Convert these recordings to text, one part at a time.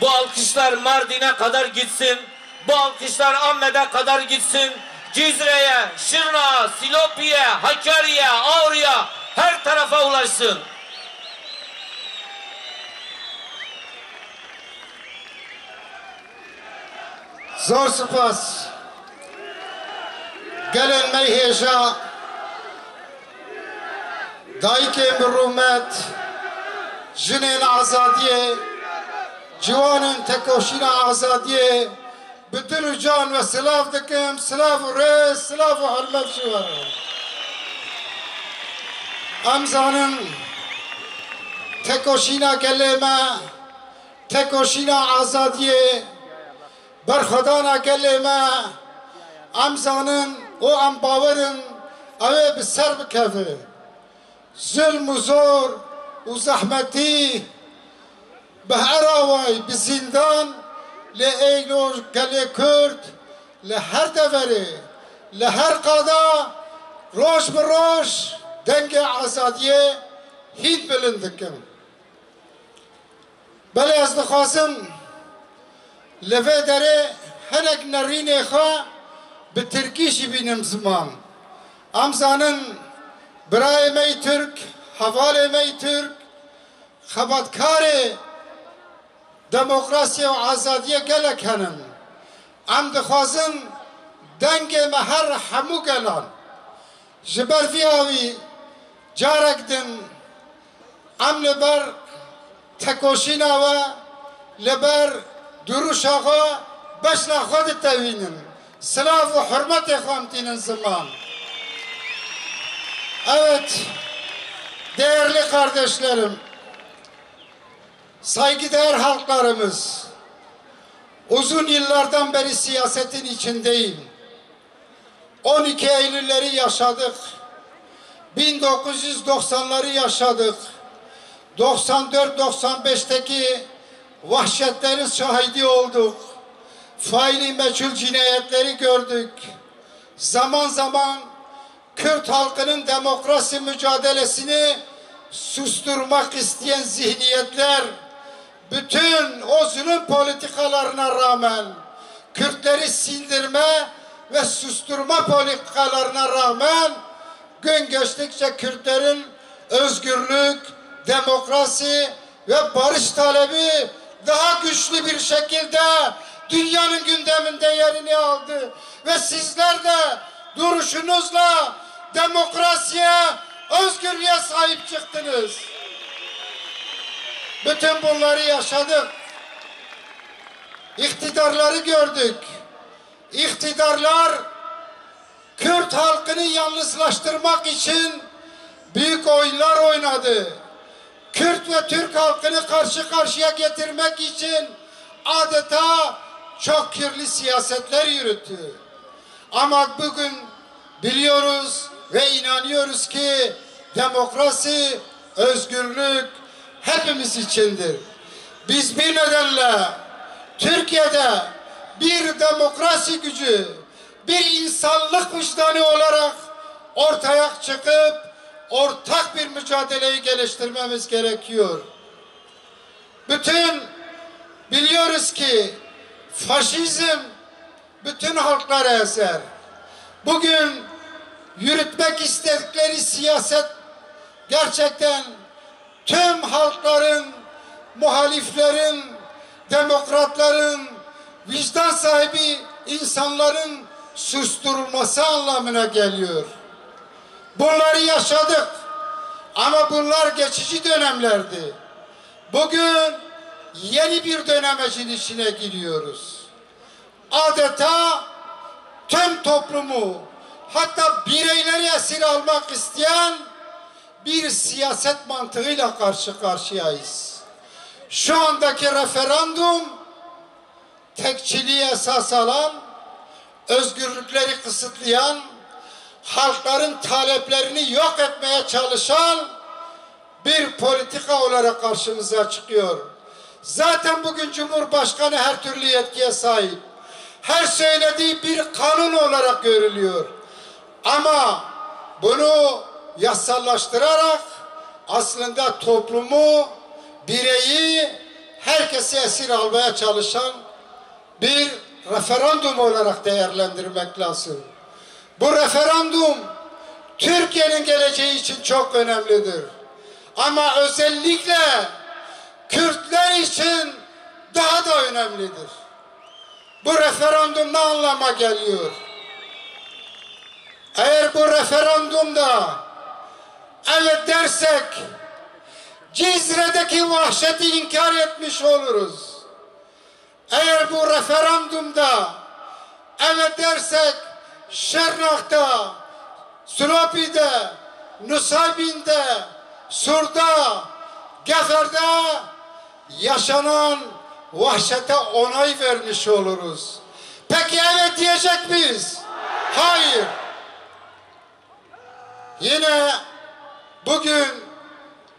Bu alkışlar Mardin'e kadar gitsin. Bu alkışlar Ammet'e kadar gitsin. Cizre'ye, Şırnağa, Silopi'ye, Hakkari'ye, Ağrı'ya her tarafa ulaşsın. Zor spas. Gelin meyheşa. Dayke bir rumet. Jinin azadiye civanên tekoşîna azadiyê bi dil û can ve silav dikim, silav û rê, silav û hermev jî were. Em zanin tekoşîna gelê me, tekoşîna azadiyê, berxwedana gelê me, em zanin û em bawerin ew ê bi ser bikeve. Zulm zor û zehmetî به هر آوای به زندان لعیلو گل کرد لهر دوره لهر قدا روش به روش دنگ آزادیه هید بلند کم بله از دخواستم لفه داره هنگ نرین خواه به ترکیشی بینم زمان. ام زانن برای می ترک حوال می ترک خباتکاره Em dixwazin dengê me her hemû gelan. Ji ber vî awî carek din em li ber tekoşîna we li ber duruşa xwe beşna xwe ditewînin. Silav ve hürmet ekhamtinin zaman. Evet, değerli kardeşlerim, saygıdeğer halklarımız, uzun yıllardan beri siyasetin içindeyim. 12 Eylülleri yaşadık. 1990'ları yaşadık. 94-95'teki vahşetlerin şahidi olduk faili meçhul cinayetleri gördük. Zaman zaman Kürt halkının demokrasi mücadelesini susturmak isteyen zihniyetler bütün o zulüm politikalarına rağmen Kürtleri sindirme ve susturma politikalarına rağmen gün geçtikçe Kürtlerin özgürlük, demokrasi ve barış talebi daha güçlü bir şekilde dünyanın gündeminde yerini aldı. Ve sizler de duruşunuzla demokrasiye, özgürlüğe sahip çıktınız. Bütün bunları yaşadık. İktidarları gördük. İktidarlar Kürt halkını yalnızlaştırmak için büyük oyunlar oynadı. Kürt ve Türk halkını karşı karşıya getirmek için adeta çok kirli siyasetler yürüttü. Ama bugün biliyoruz ve inanıyoruz ki demokrasi, özgürlük hepimiz içindir. Biz bir nedenle Türkiye'de bir demokrasi gücü, bir insanlık vicdanı olarak ortaya çıkıp ortak bir mücadeleyi geliştirmemiz gerekiyor. Bütün biliyoruz ki faşizm bütün halklara eser. Bugün yürütmek istedikleri siyaset gerçekten tüm halkların, muhaliflerin, demokratların, vicdan sahibi insanların susturulması anlamına geliyor. Bunları yaşadık ama bunlar geçici dönemlerdi. Bugün yeni bir dönemecin içine giriyoruz. Adeta tüm toplumu hatta bireyleri esir almak isteyen bir siyaset mantığıyla karşı karşıyayız. Şu andaki referandum tekçiliği esas alan, özgürlükleri kısıtlayan, halkların taleplerini yok etmeye çalışan bir politika olarak karşımıza çıkıyor. Zaten bugün Cumhurbaşkanı her türlü yetkiye sahip. Her söylediği bir kanun olarak görülüyor. Ama bunu yasallaştırarak aslında toplumu, bireyi herkesi esir almaya çalışan bir referandum olarak değerlendirmek lazım. Bu referandum Türkiye'nin geleceği için çok önemlidir. Ama özellikle Kürtler için daha da önemlidir. Bu referandum ne anlama geliyor? Eğer bu referandumda evet dersek Cizre'deki vahşeti inkar etmiş oluruz. Eğer bu referandumda evet dersek Şernak'ta, Sülopi'de, Nusaybin'de, Sur'da, Gefer'de yaşanan vahşete onay vermiş oluruz. Peki evet diyecek miyiz? Hayır. Yine bugün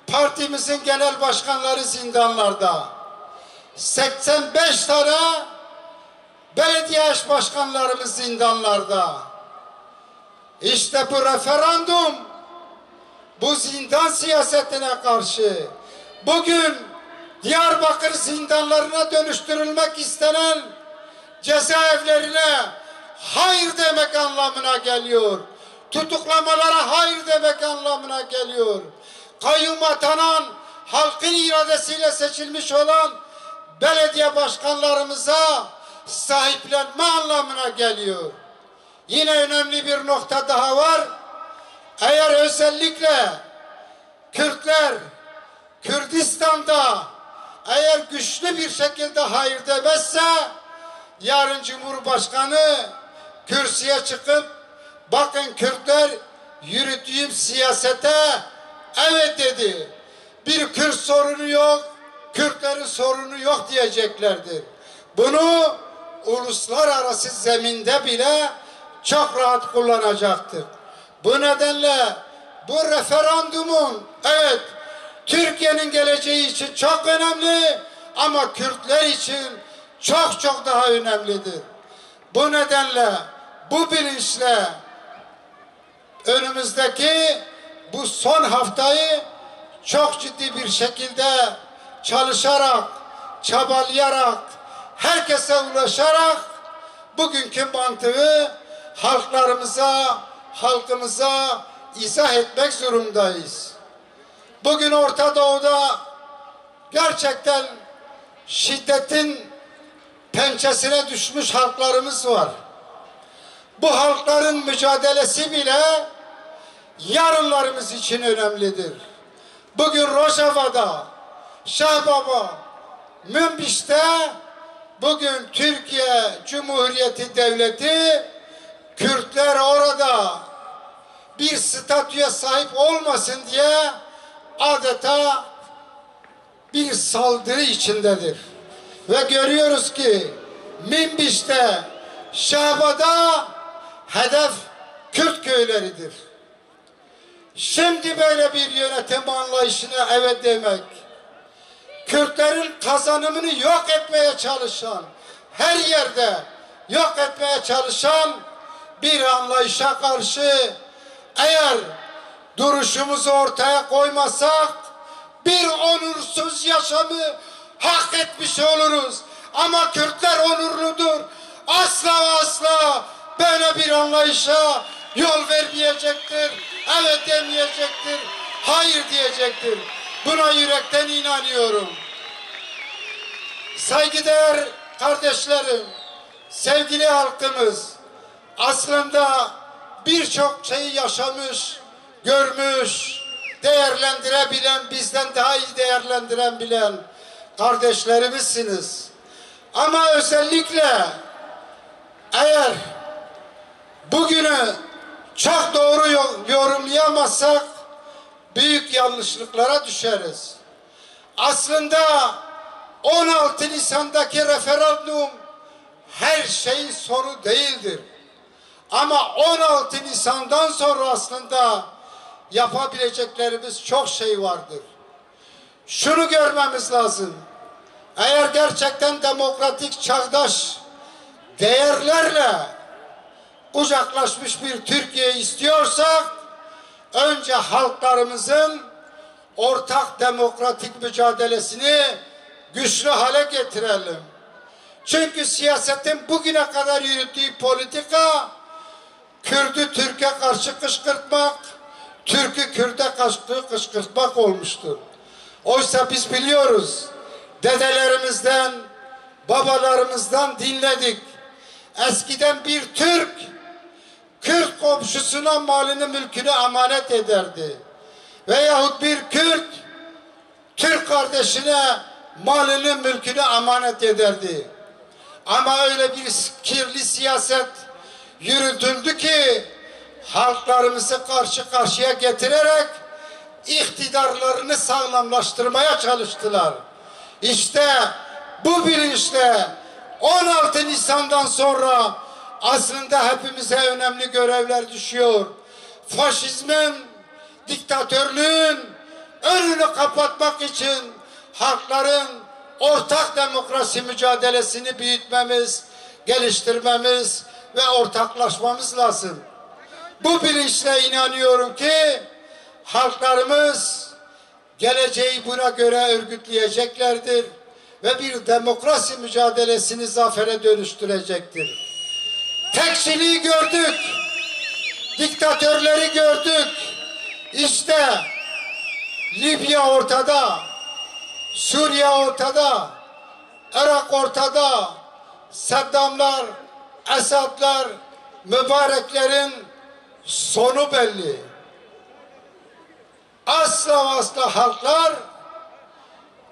partimizin genel başkanları zindanlarda. 85 tane belediye eş başkanlarımız zindanlarda. İşte bu referandum bu zindan siyasetine karşı bugün Diyarbakır zindanlarına dönüştürülmek istenen cezaevlerine hayır demek anlamına geliyor. Tutuklamalara hayır demek anlamına geliyor. Kayyum atanan halkın iradesiyle seçilmiş olan belediye başkanlarımıza sahiplenme anlamına geliyor. Yine önemli bir nokta daha var. Eğer özellikle Kürtler Kürdistan'da eğer güçlü bir şekilde hayır demezse yarın Cumhurbaşkanı kürsüye çıkıp bakın Kürtler yürüttüğüm siyasete evet dedi. Bir Kürt sorunu yok, Kürtlerin sorunu yok diyeceklerdir. Bunu uluslararası zeminde bile çok rahat kullanacaktır. Bu nedenle bu referandumun evet Türkiye'nin geleceği için çok önemli ama Kürtler için çok çok daha önemlidir. Bu nedenle bu bilinçle önümüzdeki bu son haftayı çok ciddi bir şekilde çalışarak, çabalayarak, herkese ulaşarak bugünkü mantığı halklarımıza, halkımıza izah etmek zorundayız. Bugün Orta Doğu'da gerçekten şiddetin pençesine düşmüş halklarımız var. Bu halkların mücadelesi bile yarınlarımız için önemlidir. Bugün Rojava'da, Şahbaba, Münbiş'te bugün Türkiye Cumhuriyeti Devleti Kürtler orada bir statüye sahip olmasın diye adeta bir saldırı içindedir. Ve görüyoruz ki Minbiş'te, Şahba'da hedef Kürt köyleridir. Şimdi böyle bir yönetim anlayışına evet demek, Kürtlerin kazanımını yok etmeye çalışan, her yerde yok etmeye çalışan bir anlayışa karşı eğer duruşumuzu ortaya koymasak bir onursuz yaşamı hak etmiş oluruz. Ama Kürtler onurludur. Asla asla böyle bir anlayışa yol vermeyecektir. Evet demeyecektir. Hayır diyecektir. Buna yürekten inanıyorum. Saygıdeğer kardeşlerim, sevgili halkımız aslında birçok şeyi yaşamış, görmüş, değerlendirebilen, bizden daha iyi değerlendiren bilen kardeşlerimizsiniz. Ama özellikle eğer bugünü çok doğru yorumlayamazsak büyük yanlışlıklara düşeriz. Aslında 16 Nisan'daki referandum her şeyin sonu değildir. Ama 16 Nisan'dan sonra aslında yapabileceklerimiz çok şey vardır. Şunu görmemiz lazım. Eğer gerçekten demokratik, çağdaş değerlerle kucaklaşmış bir Türkiye istiyorsak önce halklarımızın ortak demokratik mücadelesini güçlü hale getirelim. Çünkü siyasetin bugüne kadar yürüttüğü politika Kürdü Türk'e karşı kışkırtmak, Türk'ü Kürt'e karşı kışkırtmak olmuştur. Oysa biz biliyoruz, dedelerimizden, babalarımızdan dinledik. Eskiden bir Türk, Kürt komşusuna malını mülkünü emanet ederdi. Veyahut bir Kürt, Türk kardeşine malını mülkünü emanet ederdi. Ama öyle bir kirli siyaset yürütüldü ki halklarımızı karşı karşıya getirerek iktidarlarını sağlamlaştırmaya çalıştılar. İşte bu bilinçle 16 Nisan'dan sonra aslında hepimize önemli görevler düşüyor. Faşizmin, diktatörlüğün önünü kapatmak için halkların ortak demokrasi mücadelesini büyütmemiz, geliştirmemiz ve ortaklaşmamız lazım. Bu bilinçle inanıyorum ki halklarımız geleceği buna göre örgütleyeceklerdir ve bir demokrasi mücadelesini zafere dönüştürecektir. Tekçiliği gördük, diktatörleri gördük. İşte Libya ortada, Suriye ortada, Irak ortada, Saddamlar, Esadlar, mübareklerin sonu belli. Asla asla halklar,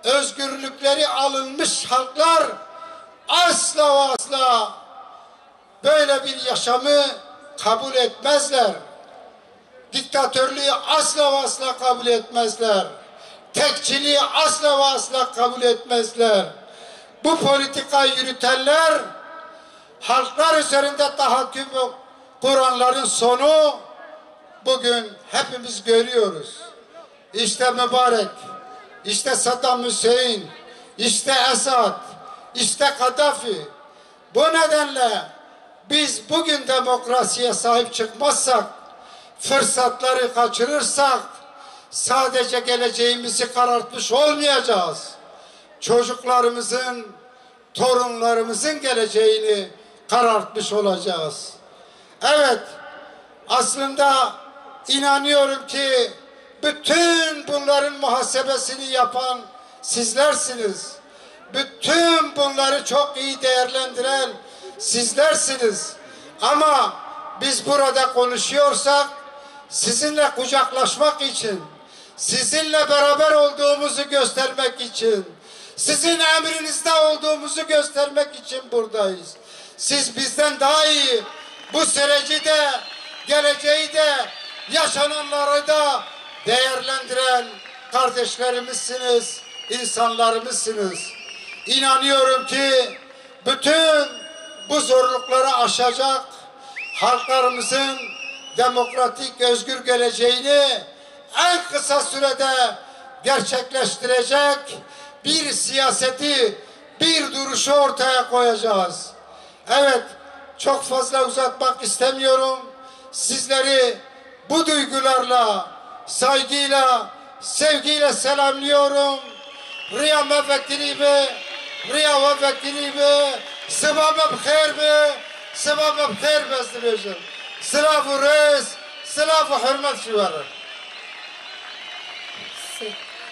özgürlükleri alınmış halklar asla asla böyle bir yaşamı kabul etmezler. Diktatörlüğü asla asla kabul etmezler. Tekçiliği asla asla kabul etmezler. Bu politikayı yürütenler halklar üzerinde tahakküm kuranların sonu bugün hepimiz görüyoruz. İşte mübarek, işte Saddam Hüseyin, işte Esad, işte Kaddafi. Bu nedenle biz bugün demokrasiye sahip çıkmazsak, fırsatları kaçırırsak sadece geleceğimizi karartmış olmayacağız. Çocuklarımızın, torunlarımızın geleceğini karartmış olacağız. Evet, aslında inanıyorum ki bütün bunların muhasebesini yapan sizlersiniz. Bütün bunları çok iyi değerlendiren sizlersiniz. Ama biz burada konuşuyorsak sizinle kucaklaşmak için, sizinle beraber olduğumuzu göstermek için, sizin emrinizde olduğumuzu göstermek için buradayız. Siz bizden daha iyi bu süreci de, geleceği de, yaşananları da değerlendiren kardeşlerimizsiniz, insanlarımızsınız. İnanıyorum ki bütün bu zorlukları aşacak halklarımızın demokratik özgür geleceğini en kısa sürede gerçekleştirecek bir siyaseti, bir duruşu ortaya koyacağız. Evet, çok fazla uzatmak istemiyorum. Sizleri bu duygularla, saygıyla, sevgiyle selamlıyorum. Riya mevekilibi, riya mevekilibi, sıvabı bkhir sıvabı bkhir bezdiriyorum. Sılavı reis, sılavı hürmet şivarı.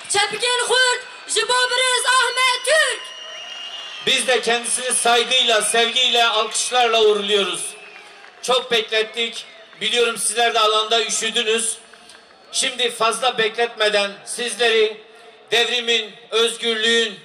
Çepkin Kurt, Jibobriz Ahmet Türk. Biz de kendisini saygıyla, sevgiyle, alkışlarla uğurluyoruz. Çok beklettik. Biliyorum sizler de alanda üşüdünüz. Şimdi fazla bekletmeden sizleri devrimin, özgürlüğün,